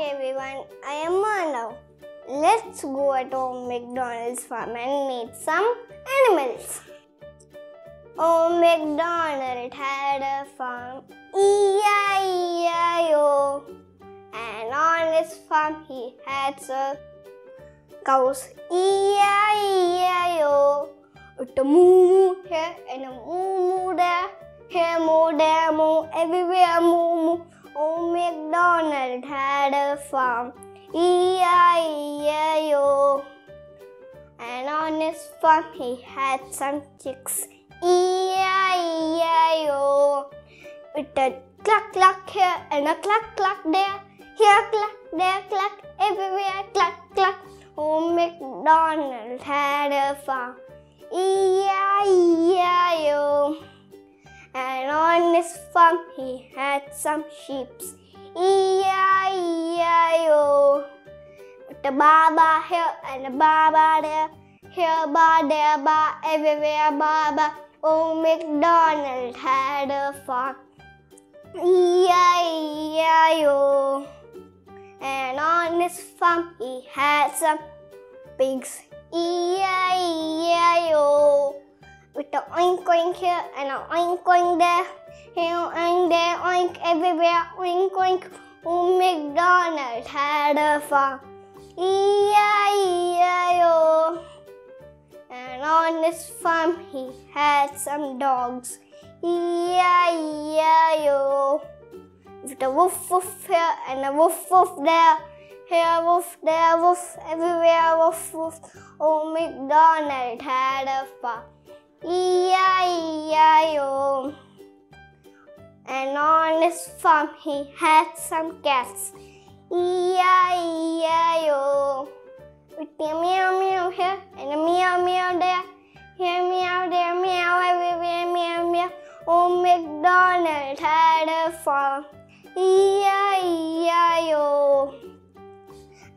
everyone, I am Manav. Let's go home MacDonald's farm and meet some animals. Oh, MacDonald had a farm, E-I-E-I-O. And on his farm he had some cows, E-I-E-I-O. A moo here and a moo there, here moo, there moo, everywhere moo moo. Oh, MacDonald had a farm, E-I-E-I-O. And on his farm he had some chicks, E-I-E-I-O. With a cluck cluck here and a cluck cluck there, here cluck, there cluck, everywhere cluck cluck. Oh, MacDonald had a farm, E-I-E-I-O. And on his farm he had some sheeps. E-I-E-I-O. A baba here and the baba there. Here ba, there ba, everywhere baba. Oh, MacDonald had a farm. E-I-E-I-O. And on his farm he had some pigs. E-I-E-I-O with the oink oink here and a oink oink there, here oink there, oink everywhere, oink oink. Oh, MacDonald had a farm, E-I-E-I-O. And on his farm he had some dogs, E-I-E-I-O. With a woof woof here and a woof woof there, here woof, there woof, everywhere woof woof. Oh, MacDonald had a farm. E-I-E-I-O. And on his farm he had some cats. E-I-E-I-O. With a meow meow here and a meow meow there. Here meow there meow everywhere meow meow. Oh MacDonald had a farm. E-I-E-I-O.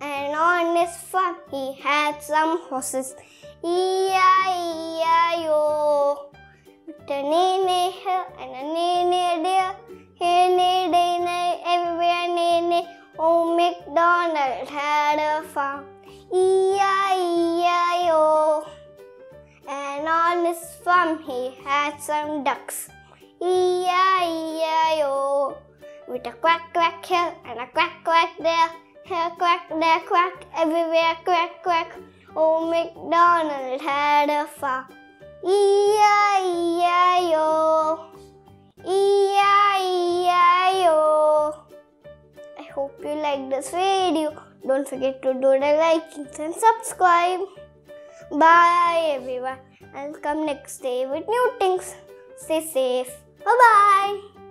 And on his farm he had some horses. E-I-E-I-O. With a neigh here and a neigh there. MacDonald had a farm. E-I-E-I-O. And on his farm he had some ducks. E-I-E-I-O. With a quack quack here and a quack quack there. Here quack, there quack, everywhere quack quack. Oh, MacDonald had a farm. E-I-E-I-O. This video. Don't forget to do the liking and subscribe. Bye everyone. I'll come next day with new things. Stay safe. Bye bye.